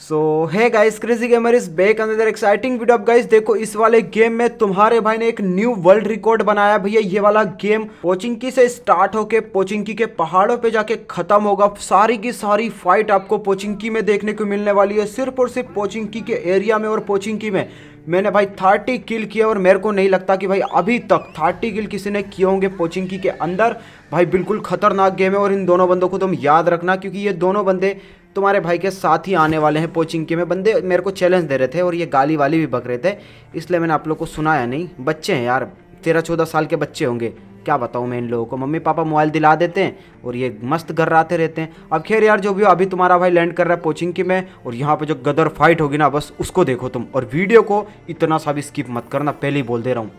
So hey guys crazy gamer is back another exciting video अब guys देखो, इस वाले गेम में तुम्हारे भाई ने एक न्यू वर्ल्ड रिकॉर्ड बनाया भैया। ये वाला गेम पोचिंकी से स्टार्ट होके पोचिंकी के पहाड़ों पे जाके खत्म होगा। सारी की सारी फाइट आपको पोचिंकी में देखने को मिलने वाली है। सिर्फ़ और सिर्फ़ पोचिंकी के एरिया में और पोचिंकी में। मैंने भाई थर्टी किल किया और मेरे को नहीं लगता कि भाई अभी तक थर्टी किल किसी ने किए होंगे पोचिंकी के अंदर। भाई, बिल्कुल खतरनाक गेम है और इन दोनों बंदों को तुम याद रखना, क्योंकि ये दोनों बंदे तुम्हारे भाई के साथ ही आने वाले हैं पोचिंग के। में बंदे, मेरे को चैलेंज दे रहे थे और ये गाली वाली भी बक रहे थे। इसलिए मैंने आप लोग को सुनाया नहीं। बच्चे हैं यार तेरह चौदह साल के बच्चे होंगे। क्या बताऊँ मैं इन लोगों को? मम्मी पापा मोबाइल दिला देते हैं और ये मस्त घर आते रहते हैं। अब खैर यार, जो भी हो, अभी तुम्हारा भाई लैंड कर रहा है पोचिंग की में और यहाँ पे जो गदर फाइट होगी ना, बस उसको देखो तुम। और वीडियो को इतना सा भी स्किप मत करना, पहले ही बोल दे रहा हूँ।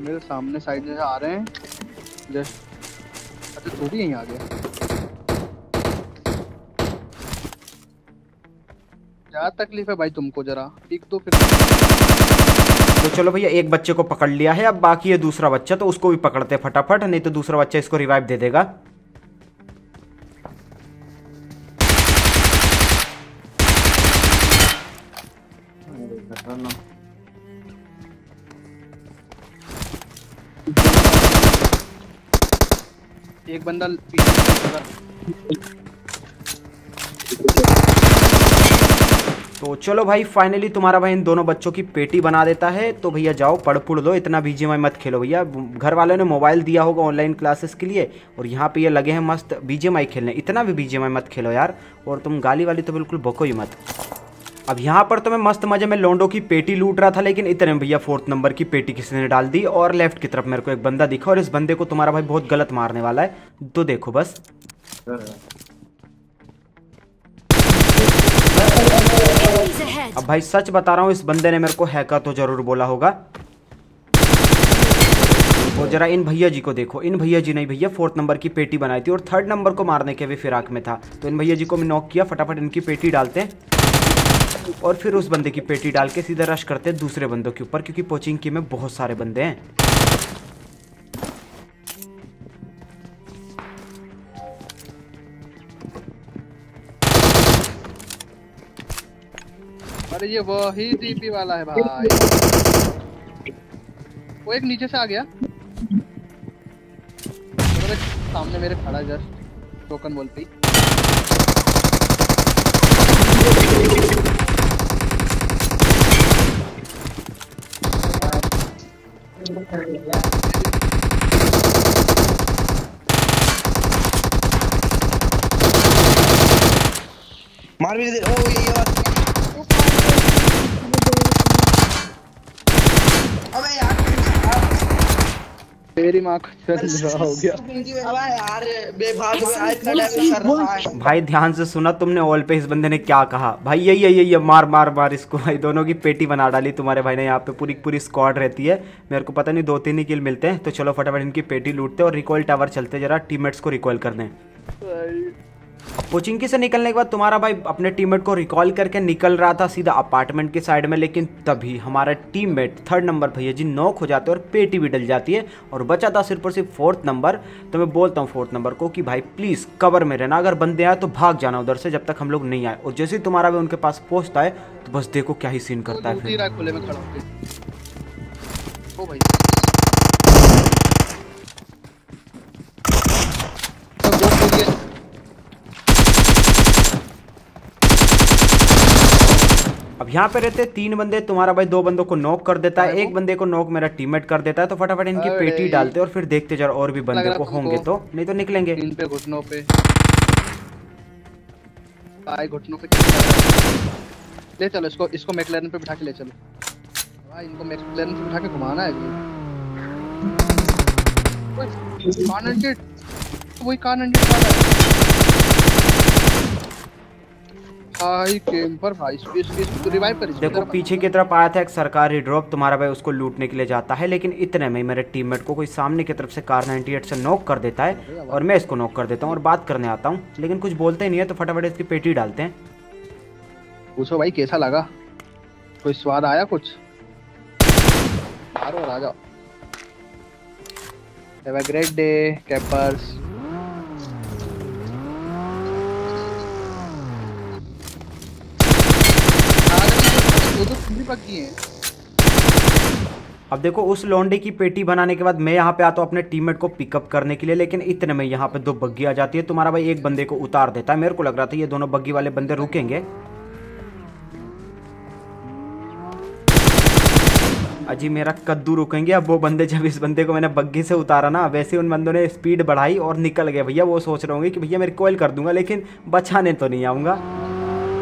मेरे सामने साइड से आ रहे हैं। जस्ट अच्छा यहीं आ गया। क्या तकलीफ़ है भाई तुमको जरा? एक तो फिर तो चलो भैया एक बच्चे को पकड़ लिया है अब बाकी है दूसरा बच्चा तो उसको भी पकड़ते फटाफट नहीं तो दूसरा बच्चा इसको रिवाइव दे देगा। एक बंदा तो चलो भाई फाइनली तुम्हारा भाई इन दोनों बच्चों की पेटी बना देता है। तो भैया जाओ पढ़ पुढ़ लो, इतना बीजीएमआई मत खेलो भैया। घर वालों ने मोबाइल दिया होगा ऑनलाइन क्लासेस के लिए, और यहाँ पे ये लगे हैं मस्त बीजीएमआई खेलने। इतना भी बीजीएमआई मत खेलो यार, और तुम गाली वाली तो बिल्कुल बको ही मत। अब यहाँ पर तो मैं मस्त मज़े में लोंडो की पेटी लूट रहा था, लेकिन इतने भैया फोर्थ नंबर की पेटी किसी ने डाल दी, और लेफ़्ट की तरफ़ मेरे को एक बंदा दिखा, और इस बंदे को तुम्हारा भाई बहुत गलत मारने वाला है। तो देखो बस। अब भाई सच बता रहा हूँ, इस बंदे ने मेरे को हैका तो ज़रूर बोला होगा। और जरा इन भैया जी को देखो। इन भैया जी ने भैया, फोर्थ नंबर की पेटी बनाई थी और थर्ड नंबर को मारने के भी फिराक में था। तो इन भैया जी को मैं नॉक किया, फटाफट इनकी पेटी डालते हैं। और फिर उस बंदे की पेटी डाल के सीधे रश करते हैं दूसरे बंदों के ऊपर, क्योंकि पोचिंग की में बहुत सारे बंदे हैं। अरे ये वही डीपी वाला है भाई। वो एक नीचे से आ गया। सामने मेरे खड़ा जस्ट टोकन बोलते। ही मार भी दे ओ ये ये तेरी माँ का चल रहा हो गया। भाई ध्यान से सुना तुमने ऑल पे इस बंदे ने क्या कहा? भाई यही यही यही मार मार मार इसको। भाई दोनों की पेटी बना डाली तुम्हारे भाई ने यहाँ पे पूरी पूरी स्क्वाड रहती है। मेरे को पता नहीं दो तीन ही किल मिलते हैं तो चलो फटाफट इनकी पेटी लूटते और रिकॉल टावर चलते जरा टीममेट्स को रिकॉल कर दें। पोचिंकी से निकलने के बाद तुम्हारा भाई अपने टीममेट को रिकॉल करके निकल रहा था सीधा अपार्टमेंट के साइड में लेकिन तभी हमारा टीममेट थर्ड नंबर भैया जी नॉक हो जाते हैं और पेटी भी डल जाती है और बचा था सिर्फ़ और सिर्फ़ फोर्थ नंबर तो मैं बोलता हूँ फोर्थ नंबर को कि भाई प्लीज़ कवर में रहना अगर बंदे आए तो भाग जाना उधर से जब तक हम लोग नहीं आए। और जैसे ही तुम्हारा भी उनके पास पहुँचता है तो बस देखो क्या ही सीन करता है फिर खुले में खड़ा ओ भाई अब यहाँ पे रहते तीन बंदे तुम्हारा भाई दो बंदों को नॉक कर देता है एक बंदे को नॉक मेरा टीममेट कर देता है तो फटाफट इनकी पेटी डालते और फिर देखते जरा और भी बंदे को होंगे तो। नहीं तो निकलेंगे। पे घुटनों पे। भाई घुटनों पे। ले चलो इसको इसको मैकलेरन पे बिठा के ले चलो। भाई इनको मैकलेरन पे बिठा के घुमाना है अभी। वही कान वाला भाई रिवाइव कर देखो पीछे की तरफ़ आया था एक सरकारी ड्रॉप तुम्हारा भाई उसको लूटने के लिए जाता है लेकिन इतने में मेरे टीममेट को कोई सामने की तरफ़ से कार 98 से नॉक कर देता है और मैं इसको नॉक कर देता हूँ और बात करने आता हूँ। लेकिन कुछ बोलते नहीं है तो फटाफट इसकी पेटी डालते हैं। पूछो भाई कैसा लगा? कोई स्वाद आया कुछ? मारो राजा। Have a great day, campers. भी बग्गी हैं। अब देखो, उस लौंडे की पेटी बनाने के बाद मैं यहाँ पे आता हूँ अपने टीममेट को पिकअप करने के लिए, लेकिन इतने में यहाँ पे दो बग्गी आ जाती है। तुम्हारा भाई एक बंदे को उतार देता है। मेरे को लग रहा था ये दोनों बग्गी वाले बंदे रुकेंगे। अजी, मेरा कद्दू रुकेंगे। अब वो बंदे, जब इस बंदे को मैंने बग्घी से उतारा ना, वैसे उन बंदों ने स्पीड बढ़ाई और निकल गए। भैया, वो सोच रहे होंगे कि भैया मेरी कोयल कर दूँगा, लेकिन बचाने तो नहीं आऊँगा।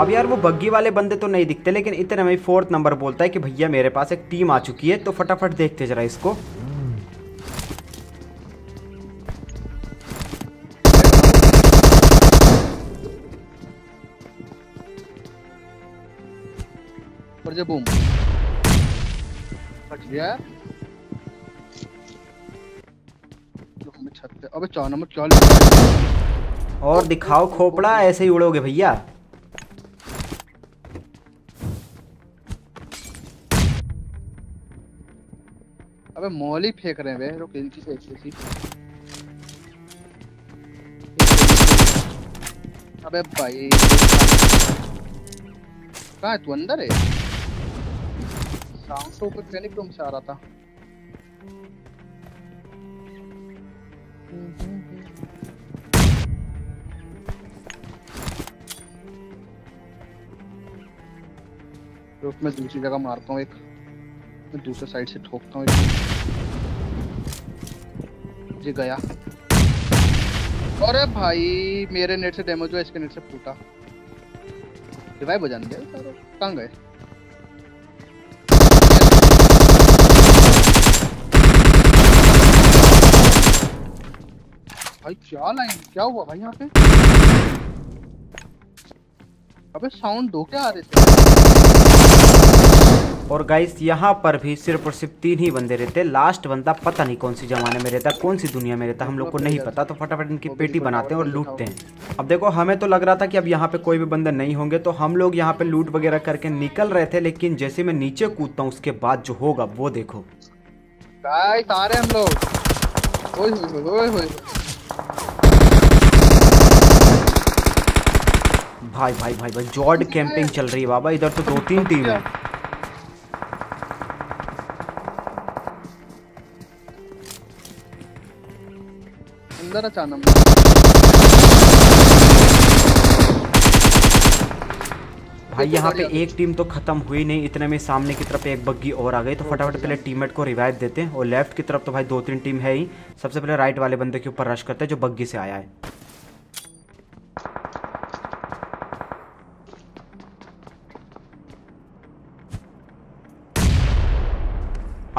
अब यार वो बग्गी वाले बंदे तो नहीं दिखते लेकिन इतने में फोर्थ नंबर बोलता है कि भैया मेरे पास एक टीम आ चुकी है तो फटाफट देखते जरा इसको। बूम बच गया। अबे चार नंबर क्या और दिखाओ खोपड़ा ऐसे ही उड़ोगे भैया। अबे मॉल ही फेंक रहे हैं वे, रुक, इनकी से सी अबे भाई, कहाँ है तू? अंदर है? साउंड तो ऊपर क्लिनिक रूम से आ रहा था। रुक, मैं दूसरी जगह मारता हूँ एक। मैं दूसरे साइड से ठोकता हूँ जी गया। अरे भाई, मेरे नेट से डैमेज हुआ, इसके नेट से फूटा। रिवाइव हो जाने कहाँ गए? भाई, क्या लाइन क्या हुआ भाई यहाँ पे? अबे साउंड दो क्या आ रहे थे? और गाइस यहाँ पर भी सिर्फ़ और सिर्फ़ तीन ही बंदे रहते हैं। लास्ट बंदा पता नहीं कौन सी जमाने में रहता कौन सी दुनिया में रहता हम लोग को नहीं पता। तो फटाफट इनकी पेटी बनाते हैं और लूटते हैं। अब देखो हमें तो लग रहा था कि अब यहाँ पे कोई भी बंदे नहीं होंगे तो हम लोग यहाँ पे लूट वगैरह करके निकल रहे थे लेकिन जैसे मैं नीचे कूदता हूँ उसके बाद जो होगा वो देखो। हम लोग। भाई भाई भाई भाई जॉर्ड कैंपिंग चल रही है बाबा। इधर तो दो तीन टीम है। अंदर अचानक। भाई यहाँ पे एक टीम तो खत्म हुई नहीं इतने में सामने की तरफ़ एक बग्गी और आ गई तो फटाफट पहले टीममेट को रिवाइव देते हैं और लेफ़्ट की तरफ़ तो भाई दो तीन टीम है ही। सबसे पहले राइट वाले बंदे के ऊपर रश करते हैं जो बग्गी से आया है।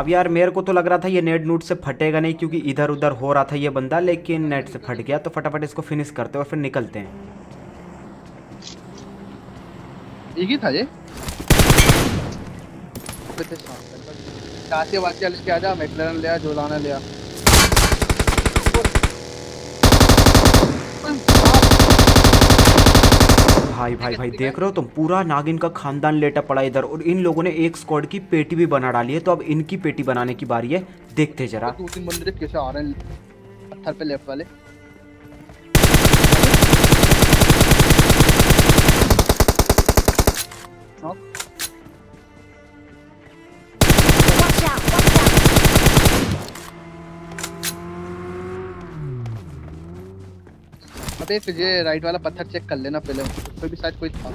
अब यार मेरे को तो लग रहा था ये नेट नूट से फटेगा नहीं क्योंकि इधर उधर हो रहा था ये बंदा, लेकिन नेट से फट गया तो फटाफट इसको फिनिश करते और फिर निकलते हैं। एक ही था ये? वासिया लेके आ मैकलरन ले। आ जो ले आ भाई भाई भाई, देख रहे हो तुम? पूरा नागिन का खानदान लेटा पड़ा इधर, और इन लोगों ने एक स्क्वाड की पेटी भी बना डाली है तो अब इनकी पेटी बनाने की बारी है। देखते जरा। दो तीन बंदे कैसे आ रहे हैं? पत्थर पे लेफ़्ट वाले। अबे एक ये राइट वाला पत्थर चेक कर लेना पहले। पे भी शायद कोई था।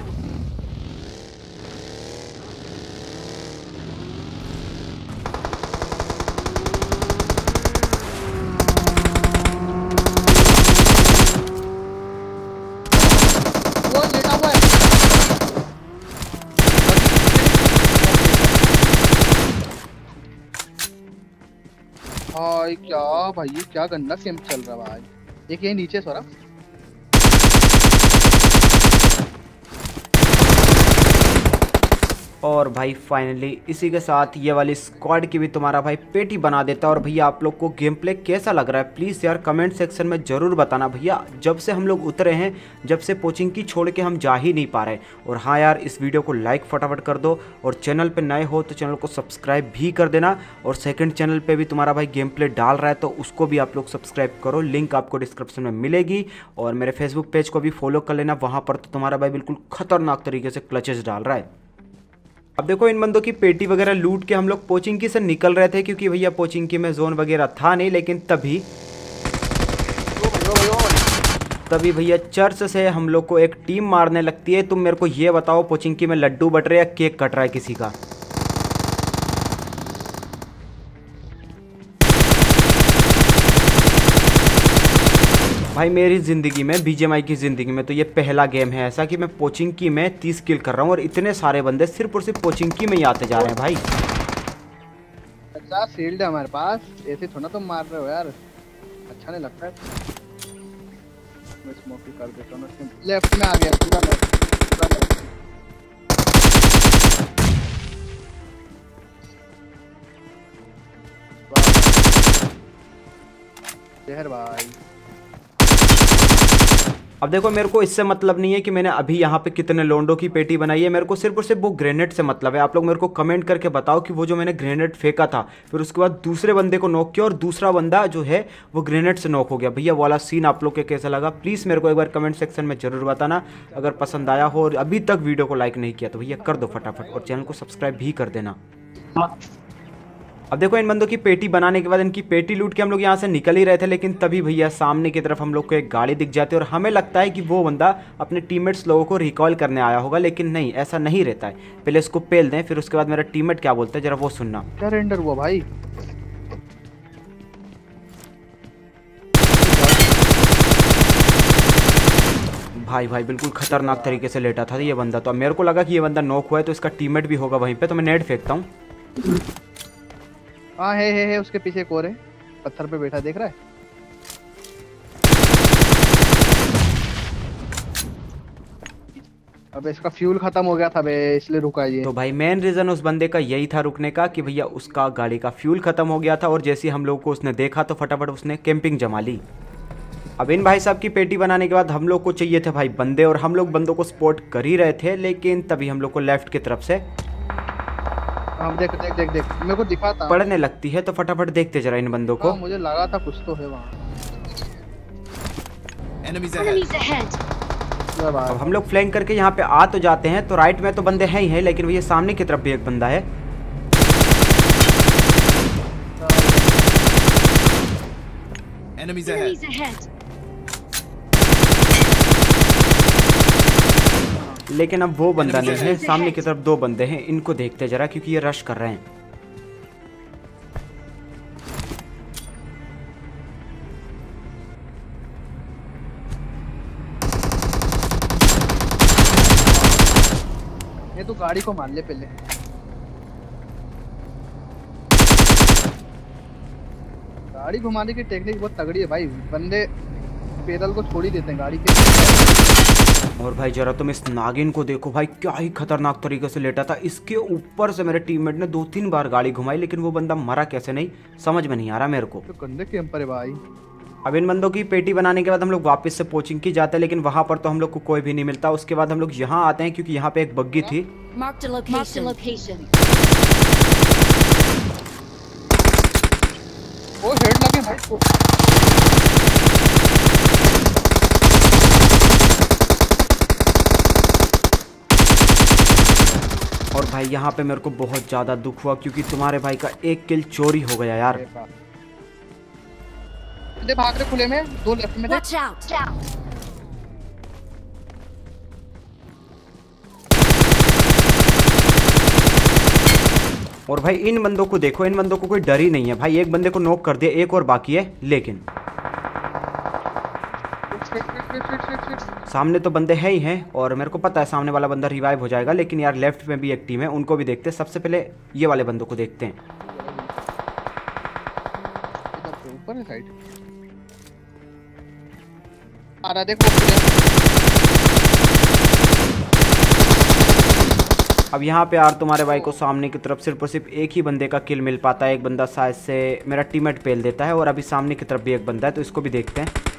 भाई क्या भाई क्या गंदा गेम चल रहा है भाई। एक यही नीचे सोरा और भाई फाइनली इसी के साथ ये वाली स्क्वाड की भी तुम्हारा भाई पेटी बना देता है। और भैया, आप लोग को गेम प्ले कैसा लग रहा है? प्लीज़ यार कमेंट सेक्शन में ज़रूर बताना भैया, जब से हम लोग उतरे हैं, जब से कोचिंग की छोड़ के हम जा ही नहीं पा रहे और हाँ यार, इस वीडियो को लाइक फटाफट कर दो, और चैनल पर नए हो तो चैनल को सब्सक्राइब भी कर देना, और सेकेंड चैनल पर भी तुम्हारा भाई गेम प्ले डाल रहा है तो उसको भी आप लोग सब्सक्राइब करो। लिंक आपको डिस्क्रिप्शन में मिलेगी, और मेरे फेसबुक पेज को भी फॉलो कर लेना। वहाँ पर तो तुम्हारा भाई बिल्कुल खतरनाक तरीके से क्लचेस डाल रहा है। अब देखो, इन बंदों की पेटी वगैरह लूट के हम लोग पोचिंकी से निकल रहे थे क्योंकि भैया पोचिंकी में जोन वगैरह था नहीं, लेकिन तभी तभी भैया चर्च से हम लोग को एक टीम मारने लगती है। तुम मेरे को ये बताओ, पोचिंकी में लड्डू बट रहे या केक कट रहा है किसी का? भाई मेरी ज़िंदगी में बीजेएमआई की ज़िंदगी में तो ये पहला गेम है ऐसा कि मैं पोचिंकी में तीस किल कर रहा हूँ और इतने सारे बंदे सिर्फ़ और सिर्फ़ पोचिंकी में ही आते जा रहे हैं भाई। अच्छा शील्ड है हमारे पास। ऐसे थोड़ा तुम मार रहे हो यार। अच्छा नहीं लगता है। लेफ़्ट में आ गया, पूरा लेफ़्ट भाई। अब देखो, मेरे को इससे मतलब नहीं है कि मैंने अभी यहाँ पे कितने लोंडो की पेटी बनाई है। मेरे को सिर्फ़ और सिर्फ़ वो ग्रेनेड से मतलब है। आप लोग मेरे को कमेंट करके बताओ कि वो जो मैंने ग्रेनेड फेंका था, फिर उसके बाद दूसरे बंदे को नॉक किया और दूसरा बंदा जो है, वो ग्रेनेड से नॉक हो गया। भैया वाला सीन आप लोग के कैसा लगा? प्लीज़ मेरे को एक बार कमेंट सेक्शन में ज़रूर बताना। अगर पसंद आया हो और अभी तक वीडियो को लाइक नहीं किया तो भैया कर दो फटाफट और चैनल को सब्सक्राइब भी कर देना। अब देखो इन बंदों की पेटी बनाने के बाद इनकी पेटी लूट के हम लोग यहाँ से निकल ही रहे थे लेकिन तभी भैया सामने की तरफ़ हम लोग को एक गाड़ी दिख जाती है और हमें लगता है कि वो बंदा अपने टीममेट्स लोगों को रिकॉल करने आया होगा लेकिन नहीं ऐसा नहीं रहता है। पहले इसको पेल दें फिर उसके बाद मेरा टीममेट क्या बोलता है जरा वो सुनना। क्या रेंडर हुआ भाई? भाई भाई बिल्कुल खतरनाक तरीके से लेटा था ये बंदा। तो अब मेरे को लगा कि ये बंदा नॉक हुआ है तो इसका टीममेट भी होगा वहीं पे तो मैं नेट फेंकता हूँ। हाँ है है है, उसके पीछे एक और है। पत्थर पे बैठा, देख रहा है? अब इसका फ्यूल खत्म हो गया था बे, इसलिए रुका ये। तो भाई मेन रीज़न उस बंदे का यही था रुकने का कि भैया उसका गाड़ी का फ्यूल खत्म हो गया था और जैसे हम लोग को उसने देखा तो फटाफट उसने कैंपिंग जमा ली। अब इन भाई साहब की पेटी बनाने के बाद हम लोग को चाहिए थे भाई बंदे, और हम लोग बंदों को स्पॉट कर ही रहे थे, लेकिन तभी हम लोग को लेफ़्ट की तरफ़ से हाँ देख देख देख देख मेरे को दिखाता। पड़ने लगती है तो फटाफट देखते जरा इन बंदों को। हाँ, मुझे लगा था कुछ तो है वहाँ। Enemies ahead. अब हम लोग फ्लैंक करके यहाँ पे आ तो जाते हैं तो राइट में तो बंदे हैं ही हैं लेकिन भैया सामने की तरफ़ भी एक बंदा है। Enemies ahead. लेकिन अब वो बंदा नहीं है, सामने की तरफ़ दो बंदे हैं, इनको देखते जरा, क्योंकि ये रश कर रहे हैं। ये तो गाड़ी को मान ले पहले। गाड़ी घुमाने की टेक्निक बहुत तगड़ी है भाई, बंदे पैदल को छोड़ ही देते हैं गाड़ी के। और भाई जरा तुम इस नागिन को देखो। भाई क्या ही खतरनाक तरीके से लेटा था। इसके ऊपर से मेरे टीममेट ने दो तीन बार गाड़ी घुमाई लेकिन वो बंदा मरा कैसे नहीं? समझ में नहीं आ रहा मेरे को। तो भाई। अब इन बंदों की पेटी बनाने के बाद हम लोग वापस से कोचिंग की जाते हैं लेकिन वहाँ पर तो हम लोग को कोई भी नहीं मिलता। उसके बाद हम लोग यहाँ आते हैं क्योंकि यहाँ पे एक बग्गी थी। Marked a location. Marked a location. Oh head लगे भाई और भाई यहाँ पे मेरे को बहुत ज़्यादा दुख हुआ क्योंकि तुम्हारे भाई का एक किल चोरी हो गया यार। भाग रहे खुले में दो लेफ़्ट में. और भाई इन बंदों को देखो इन बंदों को कोई डर ही नहीं है। भाई एक बंदे को नोक कर दिया एक और बाकी है लेकिन fit, fit, fit, fit, fit, fit. सामने तो बंदे हैं ही हैं और मेरे को पता है सामने वाला बंदा रिवाइव हो जाएगा लेकिन यार लेफ़्ट में भी एक टीम है उनको भी देखते हैं। सबसे पहले ये वाले बंदों को देखते हैं। ऊपर है साइड आ रहा देखो। अब यहाँ पे यार तुम्हारे भाई को सामने की तरफ़ सिर्फ़ और सिर्फ़ एक ही बंदे का किल मिल पाता है। एक बंदा शायद से मेरा टीममेट पेल देता है और अभी सामने की तरफ़ भी एक बंदा है तो इसको भी देखते हैं।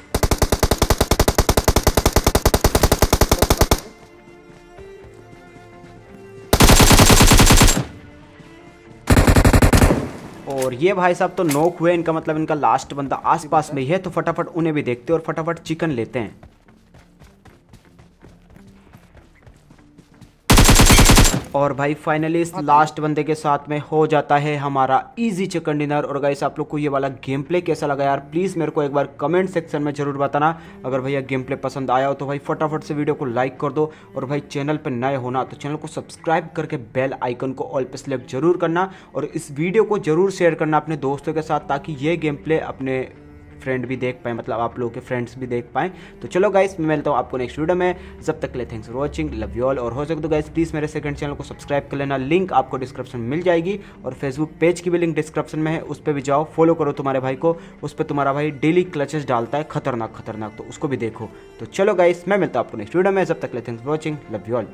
और ये भाई साहब तो नोक हुए, इनका मतलब इनका लास्ट बंदा आसपास में ही है तो फटाफट उन्हें भी देखते हैं और फटाफट चिकन लेते हैं। और भाई फाइनली इस लास्ट बंदे के साथ में हो जाता है हमारा इजी चिकन डिनर और गाइस आप लोग को ये वाला गेम प्ले कैसा लगा यार? प्लीज़ मेरे को एक बार कमेंट सेक्शन में ज़रूर बताना। अगर भैया गेम प्ले पसंद आया हो तो भाई फटाफट से वीडियो को लाइक कर दो। और भाई चैनल पर नए होना तो चैनल को सब्सक्राइब करके बेल आइकन को ऑल पे सिलेक्ट ज़रूर करना। और इस वीडियो को ज़रूर शेयर करना अपने दोस्तों के साथ ताकि ये गेम प्ले अपने फ्रेंड भी देख पाए मतलब आप लोगों के फ्रेंड्स भी देख पाएँ। तो चलो गाइस मैं मिलता हूँ आपको नेक्स्ट वीडियो में। जब तक ले thanks for watching love you all और हो सके तो गाइस प्लीज़ मेरे सेकंड चैनल को सब्सक्राइब कर लेना। लिंक आपको डिस्क्रिप्शन में मिल जाएगी। और फेसबुक पेज की भी लिंक डिस्क्रिप्शन में है, उस पर भी जाओ। फॉलो करो तुम्हारे भाई को। उस पर तुम्हारा भाई डेली क्लचेस डालता है, खतरनाक खतरनाक। तो उसको भी देखो। तो चलो गाइस मैं मिलता हूँ आपको नेक्स्ट वीडियो में। जब तक ले thanks for watching love you all